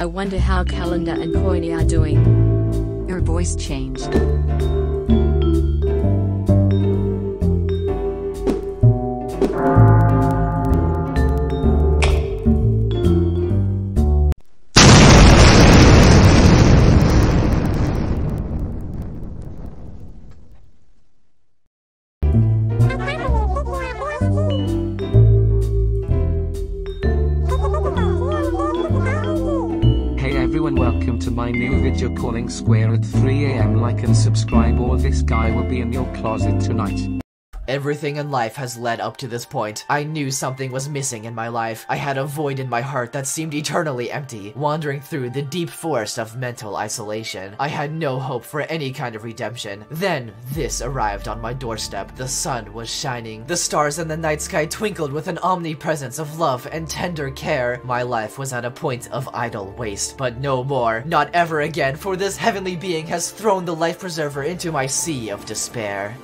I wonder how Calendar and Coiny are doing. Your voice changed. Welcome to my new video calling square at 3am like and subscribe or this guy will be in your closet tonight. Everything in life has led up to this point. I knew something was missing in my life. I had a void in my heart that seemed eternally empty, wandering through the deep forest of mental isolation. I had no hope for any kind of redemption. Then, this arrived on my doorstep. The sun was shining. The stars in the night sky twinkled with an omnipresence of love and tender care. My life was at a point of idle waste, but no more. Not ever again, for this heavenly being has thrown the life preserver into my sea of despair.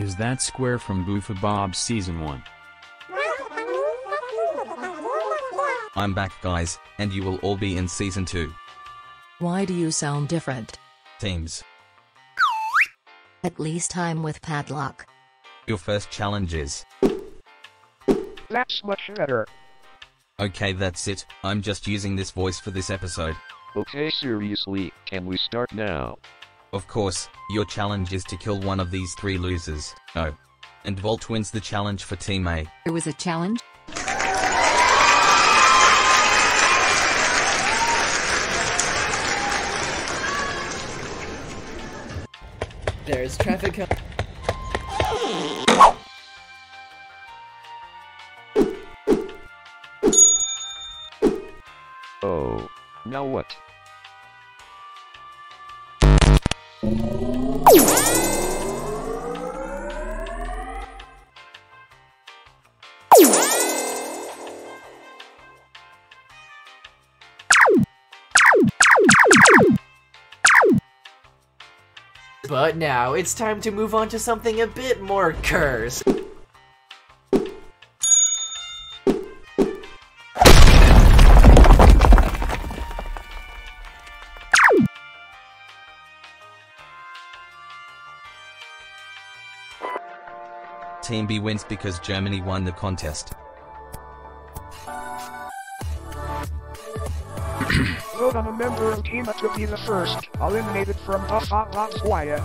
Is that Square from Boofa Bob Season 1? I'm back guys, and you will all be in season 2. Why do you sound different? Teams. At least I'm with Padlock. Your first challenge is. That's much better. Okay that's it, I'm just using this voice for this episode. Okay, seriously, can we start now? Of course, your challenge is to kill one of these three losers. Oh. And Volt wins the challenge for Team A. There was a challenge? There's traffic. co- Oh. Now what? But now it's time to move on to something a bit more cursed. Team B wins because Germany won the contest. Vote on a member of Team A to be the first eliminated from Squire.